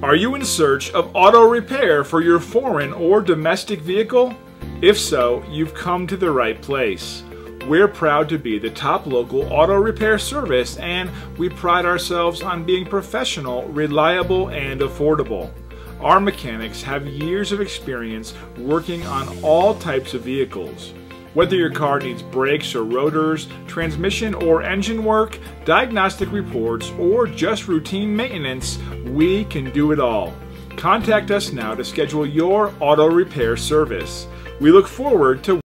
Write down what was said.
Are you in search of auto repair for your foreign or domestic vehicle? If so, you've come to the right place. We're proud to be the top local auto repair service and we pride ourselves on being professional, reliable, and affordable. Our mechanics have years of experience working on all types of vehicles. Whether your car needs brakes or rotors, transmission or engine work, diagnostic reports, or just routine maintenance, we can do it all. Contact us now to schedule your auto repair service. We look forward to